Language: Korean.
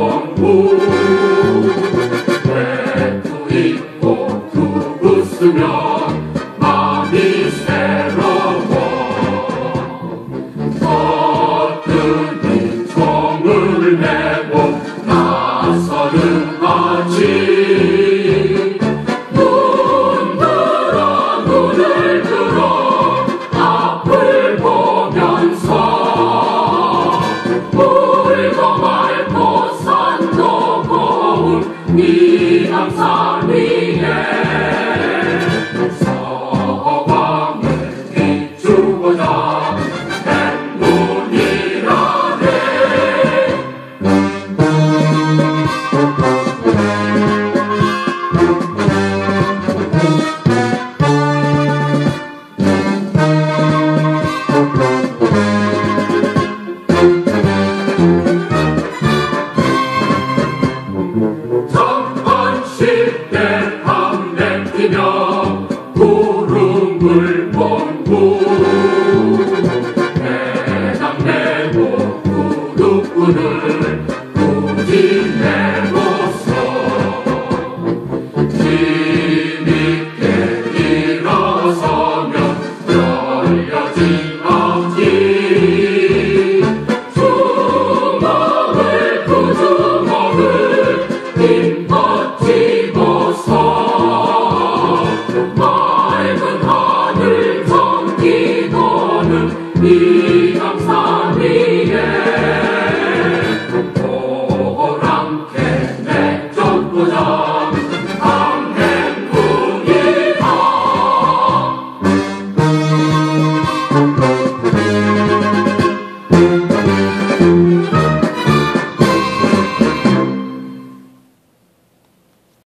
본후 외투 입고 두부 쓰며 고운 이 정권시 대함 내키며 구름을 본부. 대담 내고 구름꾼을 굳이 내고서 힘있게 일어서면 열려진